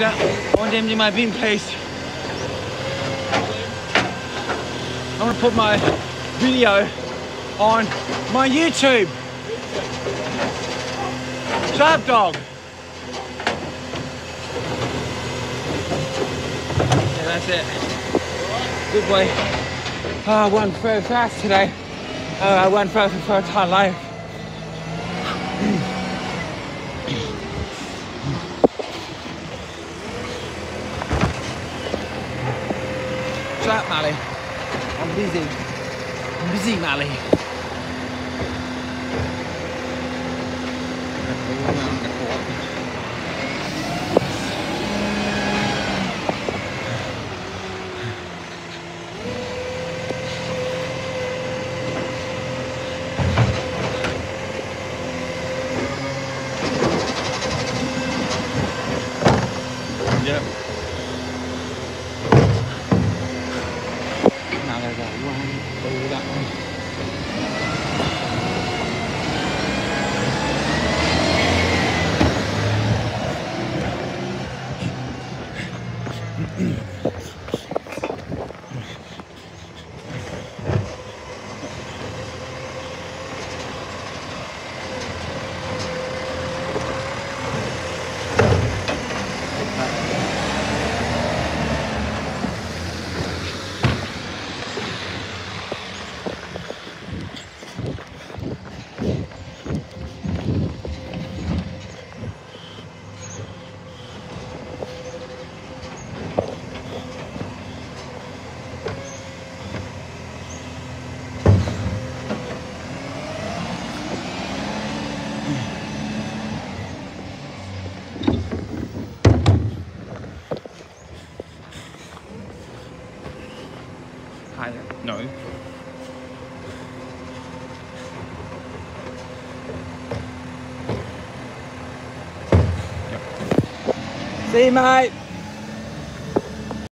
Want them in my bin, please. I want to put my video on my YouTube. Sharp dog. Yeah, that's it. Good boy. Oh, I won very fast today. Oh, I won for first time life. Shut up, Mally. I'm busy. I'm busy, Mally. Yep. Thanks. Hi. No. See you, mate.